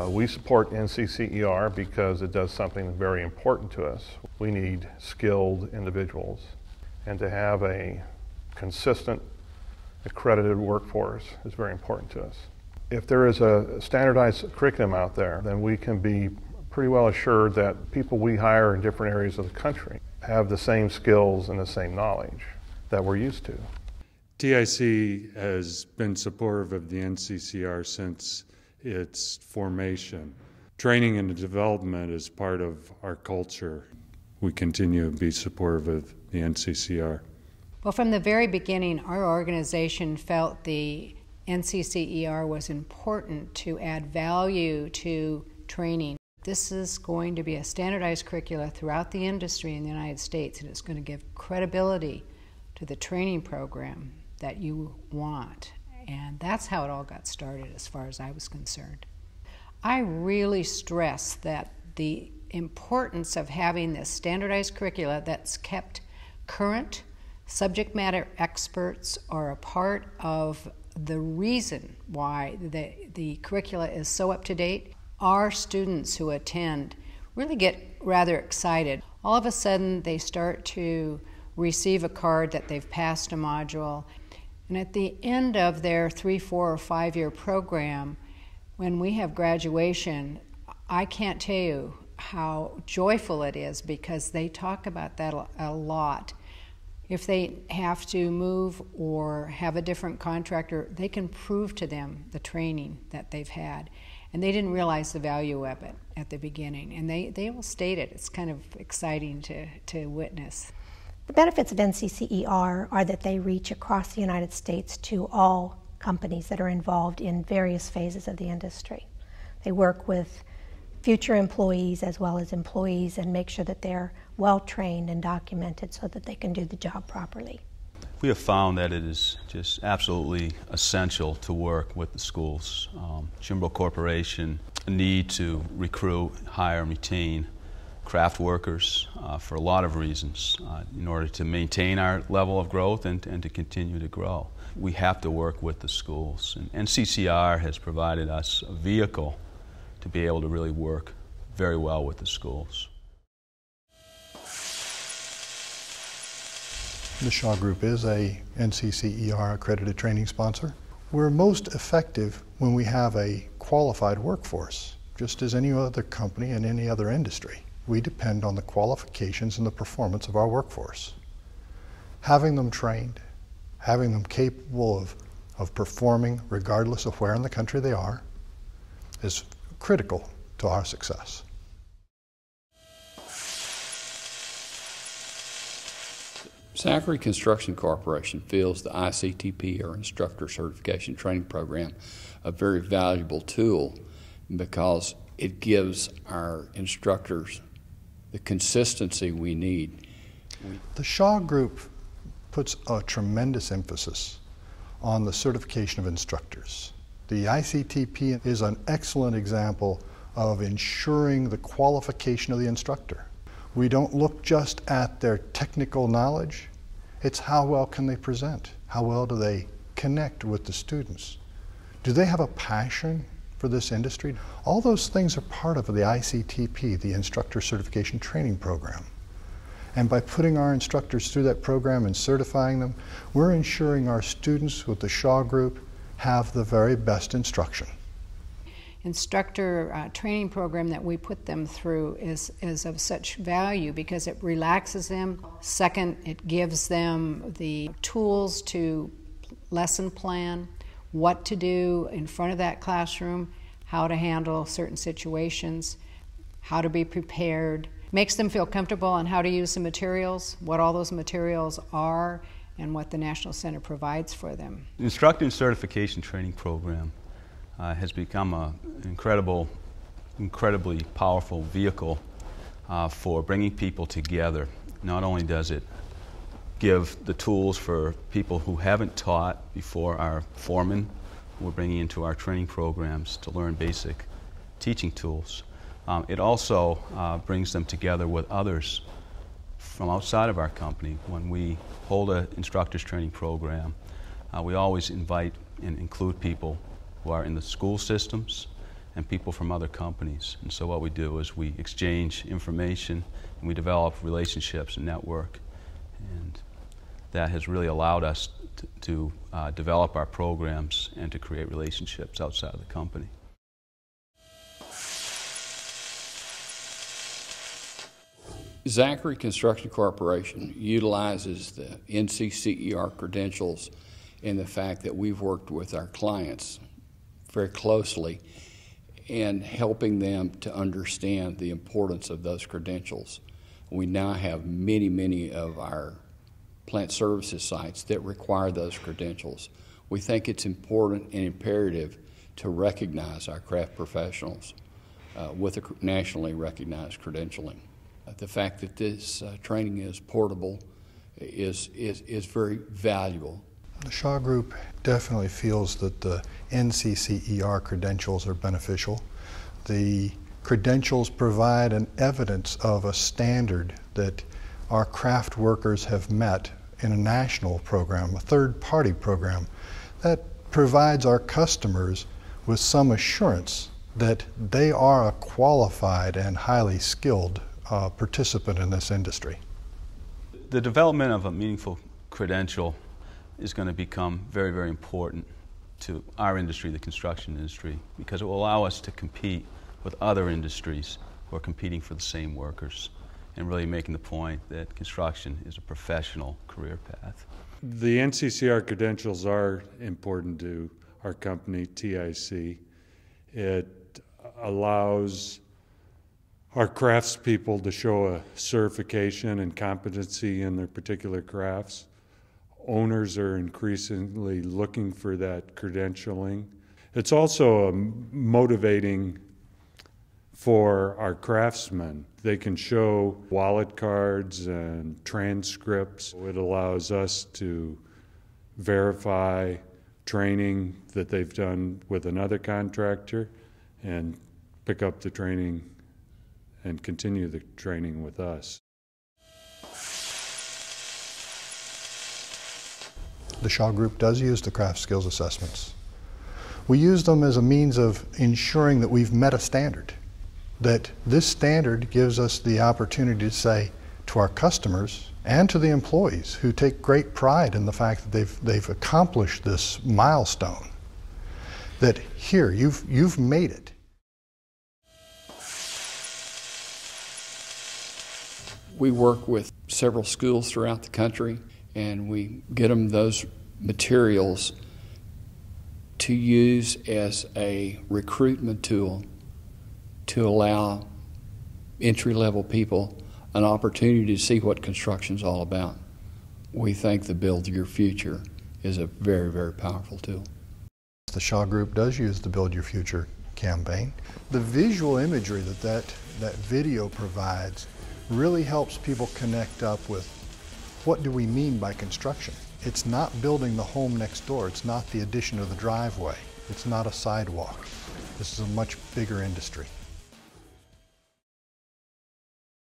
Uh, we support NCCER because it does something very important to us. We need skilled individuals, and to have a consistent, accredited workforce is very important to us. If there is a standardized curriculum out there, then we can be pretty well assured that people we hire in different areas of the country have the same skills and the same knowledge that we're used to. TIC has been supportive of the NCCER since its formation. Training and development is part of our culture. We continue to be supportive of the NCCER. Well, from the very beginning, our organization felt the NCCER was important to add value to training. This is going to be a standardized curricula throughout the industry in the United States, and it's going to give credibility to the training program that you want. And that's how it all got started, as far as I was concerned. I really stress that the importance of having this standardized curricula that's kept current subject matter experts are a part of the reason why the, the curricula is so up to date. Our students who attend really get rather excited. All of a sudden, they start to receive a card that they've passed a module and at the end of their three, four, or five year program, when we have graduation, I can't tell you how joyful it is because they talk about that a lot. If they have to move or have a different contractor, they can prove to them the training that they've had. And they didn't realize the value of it at the beginning. And they, they will state it. It's kind of exciting to, to witness. The benefits of NCCER are that they reach across the United States to all companies that are involved in various phases of the industry. They work with future employees as well as employees and make sure that they're well trained and documented so that they can do the job properly. We have found that it is just absolutely essential to work with the schools. Um, Corporation need to recruit, hire, and retain craft workers uh, for a lot of reasons uh, in order to maintain our level of growth and, and to continue to grow. We have to work with the schools. And NCCER has provided us a vehicle to be able to really work very well with the schools. The Shaw Group is a NCCER accredited training sponsor. We're most effective when we have a qualified workforce, just as any other company in any other industry we depend on the qualifications and the performance of our workforce. Having them trained, having them capable of, of performing regardless of where in the country they are, is critical to our success. Zachry Construction Corporation feels the ICTP, or Instructor Certification Training Program, a very valuable tool because it gives our instructors the consistency we need. The Shaw Group puts a tremendous emphasis on the certification of instructors. The ICTP is an excellent example of ensuring the qualification of the instructor. We don't look just at their technical knowledge, it's how well can they present? How well do they connect with the students? Do they have a passion for this industry. All those things are part of the ICTP, the Instructor Certification Training Program. And by putting our instructors through that program and certifying them, we're ensuring our students with the Shaw Group have the very best instruction. Instructor uh, training program that we put them through is, is of such value because it relaxes them. Second, it gives them the tools to lesson plan what to do in front of that classroom, how to handle certain situations, how to be prepared, makes them feel comfortable on how to use the materials, what all those materials are, and what the National Center provides for them. The Instructor Certification Training Program uh, has become an incredible, incredibly powerful vehicle uh, for bringing people together. Not only does it give the tools for people who haven't taught before our foremen we're bringing into our training programs to learn basic teaching tools. Um, it also uh, brings them together with others from outside of our company. When we hold an instructors training program, uh, we always invite and include people who are in the school systems and people from other companies. And so what we do is we exchange information and we develop relationships and network. And that has really allowed us to, to uh, develop our programs and to create relationships outside of the company. Zachry Construction Corporation utilizes the NCCER credentials and the fact that we've worked with our clients very closely and helping them to understand the importance of those credentials. We now have many, many of our plant services sites that require those credentials. We think it's important and imperative to recognize our craft professionals uh, with a nationally recognized credentialing. Uh, the fact that this uh, training is portable is, is, is very valuable. The Shaw Group definitely feels that the NCCER credentials are beneficial. The credentials provide an evidence of a standard that our craft workers have met in a national program, a third party program, that provides our customers with some assurance that they are a qualified and highly skilled uh, participant in this industry. The development of a meaningful credential is going to become very, very important to our industry, the construction industry, because it will allow us to compete with other industries who are competing for the same workers and really making the point that construction is a professional career path. The NCCER credentials are important to our company, TIC. It allows our craftspeople to show a certification and competency in their particular crafts. Owners are increasingly looking for that credentialing. It's also a motivating for our craftsmen. They can show wallet cards and transcripts. It allows us to verify training that they've done with another contractor and pick up the training and continue the training with us. The Shaw Group does use the craft skills assessments. We use them as a means of ensuring that we've met a standard that this standard gives us the opportunity to say to our customers and to the employees who take great pride in the fact that they've, they've accomplished this milestone that here, you've, you've made it. We work with several schools throughout the country and we get them those materials to use as a recruitment tool to allow entry level people an opportunity to see what construction is all about. We think the Build Your Future is a very, very powerful tool. The Shaw Group does use the Build Your Future campaign. The visual imagery that that, that video provides really helps people connect up with what do we mean by construction. It's not building the home next door. It's not the addition of the driveway. It's not a sidewalk. This is a much bigger industry.